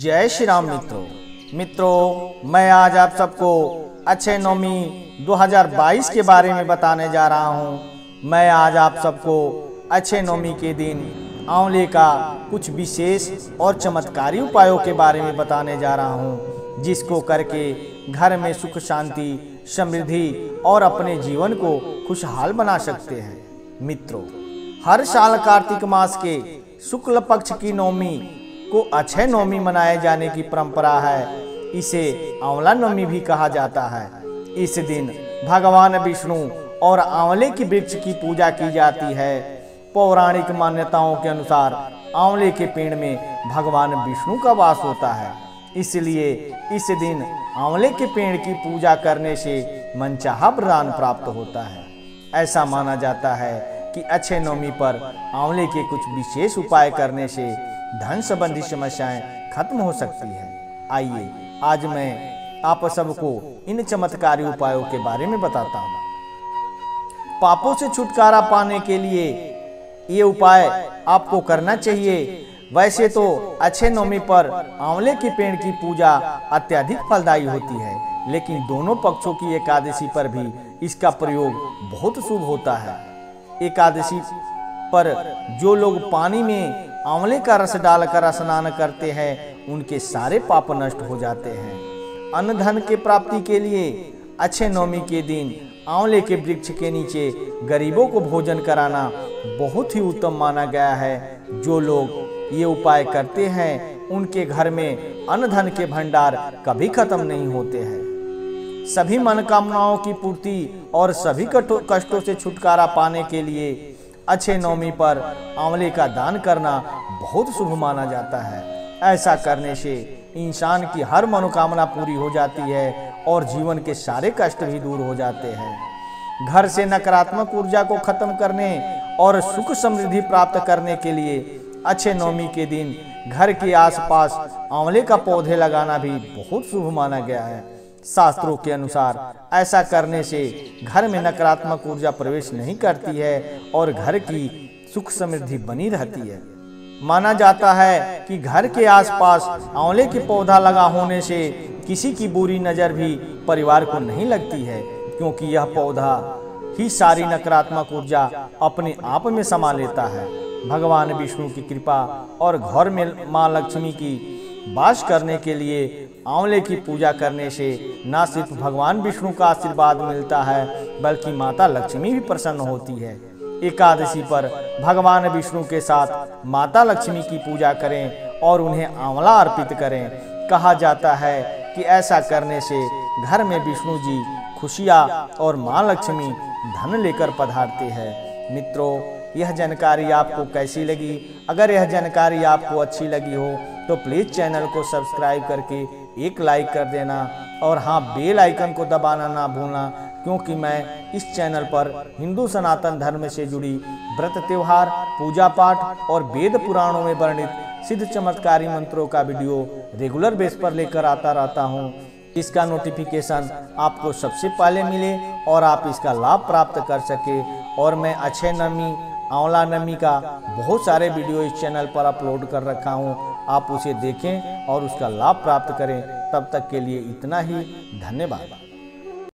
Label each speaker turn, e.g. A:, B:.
A: जय श्री राम मित्रों। मित्रों, मैं आज आप सबको अच्छे नौमी 2022 के बारे में बताने जा रहा हूँ। मैं आज आप सबको अच्छे नौमी के दिन आंवले का कुछ विशेष और चमत्कारी उपायों के बारे में बताने जा रहा हूँ, जिसको करके घर में सुख शांति, समृद्धि और अपने जीवन को खुशहाल बना सकते हैं। मित्रों, हर साल कार्तिक मास के शुक्ल पक्ष की नौमी को अक्षय नवमी मनाए जाने की परंपरा है। इसे आंवला नवमी भी कहा जाता है। इस दिन भगवान विष्णु और आंवले की वृक्ष की पूजा की जाती है। पौराणिक मान्यताओं के अनुसार आंवले के पेड़ में भगवान विष्णु का वास होता है। इसलिए इस दिन आंवले के पेड़ की पूजा करने से मनचाहा वरदान प्राप्त होता है। ऐसा माना जाता है कि अच्छे नवमी पर आंवले के कुछ विशेष उपाय करने से धन संबंधी समस्याएँ खत्म हो सकती है। आइए, आज मैं आप सबको इन चमत्कारी उपायों के बारे में बताता हूँ। पापों से छुटकारा पाने के लिए ये उपाय आपको करना चाहिए। वैसे तो अच्छे नवमी पर आंवले के पेड़ की पूजा अत्यधिक फलदायी होती है, लेकिन दोनों पक्षों की एकादशी पर भी इसका प्रयोग बहुत शुभ होता है। एकादशी पर जो लोग पानी में आंवले का रस डालकर स्नान करते हैं, उनके सारे पाप नष्ट हो जाते हैं। अन्न धन के प्राप्ति के लिए अच्छे नवमी के दिन, आंवले के वृक्ष के नीचे गरीबों को भोजन कराना बहुत ही उत्तम माना गया है। जो लोग ये उपाय करते हैं, उनके घर में अन्न धन के भंडार कभी खत्म नहीं होते हैं। सभी मनोकामनाओं की पूर्ति और सभी कष्टों से छुटकारा पाने के लिए अच्छे नवमी पर आंवले का दान करना बहुत शुभ माना जाता है। ऐसा करने से इंसान की हर मनोकामना पूरी हो जाती है और जीवन के सारे कष्ट भी दूर हो जाते हैं। घर से नकारात्मक ऊर्जा को खत्म करने और सुख समृद्धि प्राप्त करने के लिए अच्छे नवमी के दिन घर के आसपास आंवले का पौधे लगाना भी बहुत शुभ माना गया है। शास्त्रों के अनुसार ऐसा करने से घर में नकारात्मक ऊर्जा प्रवेश नहीं करती है और घर की सुख समृद्धि बनी रहती है। माना जाता है कि घर के आसपास आंवले के पौधा लगा होने से किसी की बुरी नज़र भी परिवार को नहीं लगती है, क्योंकि यह पौधा ही सारी नकारात्मक ऊर्जा अपने आप में समा लेता है। भगवान विष्णु की कृपा और घर में माँ लक्ष्मी की वास करने के लिए आंवले की पूजा करने से न सिर्फ़ भगवान विष्णु का आशीर्वाद मिलता है, बल्कि माता लक्ष्मी भी प्रसन्न होती है। एकादशी पर भगवान विष्णु के साथ माता लक्ष्मी की पूजा करें और उन्हें आंवला अर्पित करें। कहा जाता है कि ऐसा करने से घर में विष्णु जी खुशियाँ और माँ लक्ष्मी धन लेकर पधारते हैं। मित्रों यह जानकारी आपको कैसी लगी? अगर यह जानकारी आपको अच्छी लगी हो तो प्लीज़ चैनल को सब्सक्राइब करके एक लाइक कर देना और हाँ बेल आइकन को दबाना ना भूलना, क्योंकि मैं इस चैनल पर हिंदू सनातन धर्म से जुड़ी व्रत त्योहार, पूजा पाठ और वेद पुराणों में वर्णित सिद्ध चमत्कारी मंत्रों का वीडियो रेगुलर बेस पर लेकर आता रहता हूँ। इसका नोटिफिकेशन आपको सबसे पहले मिले और आप इसका लाभ प्राप्त कर सके। और मैं अच्छे नमी आंवला नमी का बहुत सारे वीडियो इस चैनल पर अपलोड कर रखा हूँ। आप उसे देखें और उसका लाभ प्राप्त करें। तब तक के लिए इतना ही। धन्यवाद।